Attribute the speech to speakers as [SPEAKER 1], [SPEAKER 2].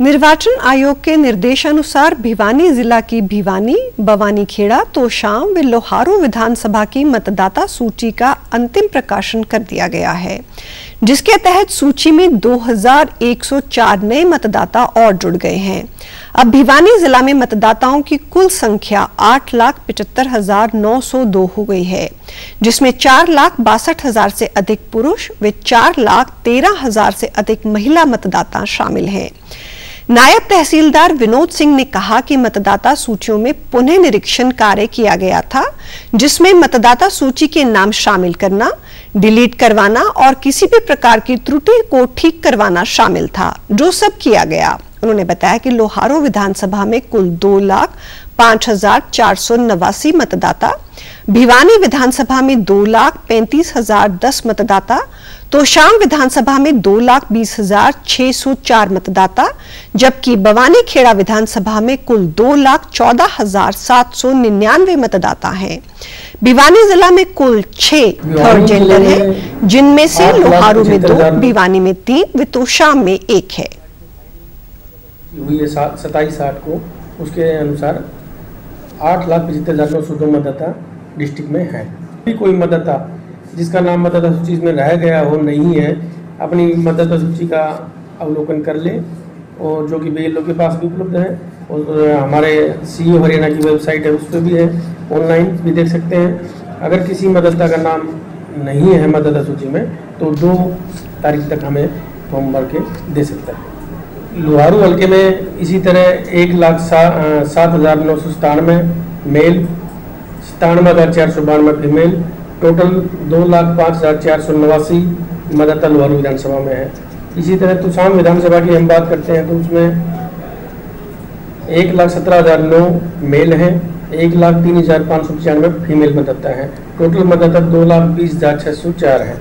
[SPEAKER 1] निर्वाचन आयोग के निर्देशानुसार भिवानी जिला की भिवानी, बवानी खेड़ा तोशाम व लोहारू विधानसभा की मतदाता सूची का अंतिम प्रकाशन कर दिया गया है, जिसके तहत सूची में 2104 नए मतदाता और जुड़ गए हैं। अब भिवानी जिला में मतदाताओं की कुल संख्या आठ लाख पिचहत्तर हज़ार नौ सौ दो हो गई है, जिसमें चार लाख बासठ हज़ार से अधिक पुरुष व चार लाख तेरह हज़ार से अधिक महिला मतदाता शामिल हैं। नायब तहसीलदार विनोद सिंह ने कहा कि मतदाता सूचियों में पुनः निरीक्षण कार्य किया गया था, जिसमें मतदाता सूची के नाम शामिल करना, डिलीट करवाना और किसी भी प्रकार की त्रुटि को ठीक करवाना शामिल था, जो सब किया गया। उन्होंने बताया कि लोहारो विधानसभा में कुल दो लाख पाँच हज़ार चार सौ नवासी मतदाता भिवानी विधानसभा में दो लाख पैंतीस हज़ार दस मतदाता तो शाम विधानसभा में दो लाख बीस हज़ार छह सौ चार मतदाता जबकि बवानी खेड़ा विधानसभा में कुल दो लाख चौदह हज़ार सात सौ निन्यानवे मतदाता हैं। भिवानी जिला में कुल छह थर्ड जेंडर हैं जिनमें से लोहारू में दो भिवानी में तीन व तोशाम में एक है।
[SPEAKER 2] हुई है सताईस आठ को। उसके अनुसार आठ लाख पचहत्तर हज़ार नौ सौ दो मतदाता डिस्ट्रिक्ट में है। भी कोई मतदाता जिसका नाम मतदाता सूची में रह गया हो, नहीं है, अपनी मतदाता सूची का अवलोकन कर ले और जो कि बी के पास भी उपलब्ध है और हमारे सी हरियाणा की वेबसाइट है, उस पर भी है, ऑनलाइन भी देख सकते हैं। अगर किसी मतदाता का नाम नहीं है मतदाता सूची में तो दो तारीख तक हमें फॉर्म भर के दे सकता है। लोहारू हल्के में इसी तरह एक लाख सात हज़ार नौ सौ सतानवे मेल सतानवे हज़ार चार सौ बानवे फीमेल, टोटल दो लाख पाँच हज़ार चार सौ नवासी मतदाता लोहर विधानसभा में है। इसी तरह तुसाम विधानसभा की हम बात करते हैं तो उसमें एक लाख सत्रह हज़ार नौ मेल हैं, एक लाख तीन हज़ार पाँच सौ पचानवे फीमेल मतदाता हैं। टोटल मतदाता दो लाख बीस हज़ार छः सौ चार है।